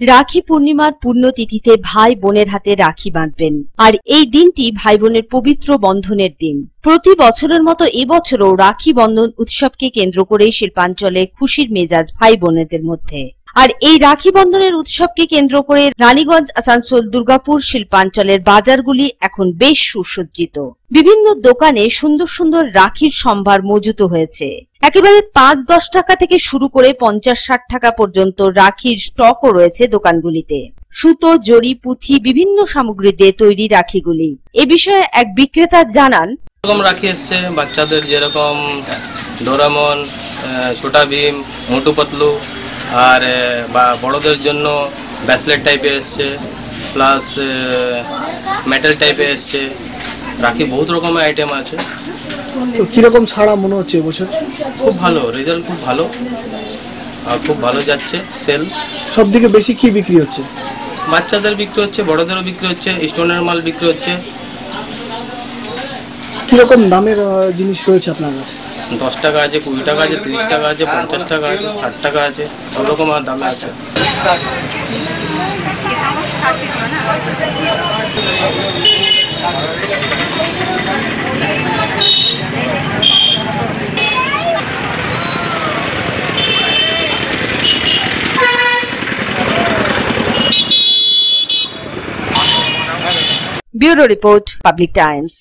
রাখি পূর্ণিমার পুণ্যতিথিতে ভাই বোনের হাতে রাখি বাঁধবেন। আর এই দিনটি ভাই বোনের পবিত্র বন্ধনের দিন। প্রতি বছরের মতো এবছরও রাখি বন্ধন উৎসবকে কেন্দ্র করে শিল্পাঞ্চলে খুশির মেজাজ ভাই বোনেদের মধ্যে। আর এই রাখি বন্ধনের উৎসবকে কেন্দ্র করে রানীগঞ্জ, আসানসোল, দুর্গাপুর, শিল্পাঞ্চলের বাজারগুলি এখন বেশ সুসজ্জিত। বিভিন্ন দোকানে সুন্দর সুন্দর রাখির সম্ভার মজুত হয়েছে। একেবারে পাঁচ দশ টাকা থেকে শুরু করে পঞ্চাশ ষাট টাকা পর্যন্ত রাখির স্টকও রয়েছে দোকানগুলিতে। সুতো, জড়ি, পুঁথি, বিভিন্ন সামগ্রী দিয়ে তৈরি রাখিগুলি। এ বিষয়ে এক বিক্রেতা জানান রাখি এসছে, বাচ্চাদের যেরকম ডোরামন ছোটা ভীম, মোটু পাতলু আর বা বড়দের জন্য ব্যাসলেট টাইপে এসছে প্লাস মেটাল টাইপে এসছে। রাখি বহুত রকমের আইটেম আছে। তো কীরকম ছাড়া মনে হচ্ছে এবছর? খুব ভালো রেজাল্ট খুব ভালো। আর খুব ভালো যাচ্ছে সেল সব থেকে বেশি কি বিক্রি হচ্ছে? বাচ্চাদের বিক্রি হচ্ছে বড়দেরও বিক্রি হচ্ছে স্টোনের মাল বিক্রি হচ্ছে। কীরকম দামের জিনিস রয়েছে আপনার কাছে? দশ টাকা আছে কুড়ি টাকা আছে তিরিশ টাকা আছে পঞ্চাশ টাকা আছে ষাট টাকা আছে সব রকম আর দামে আছে। Bureau report public Times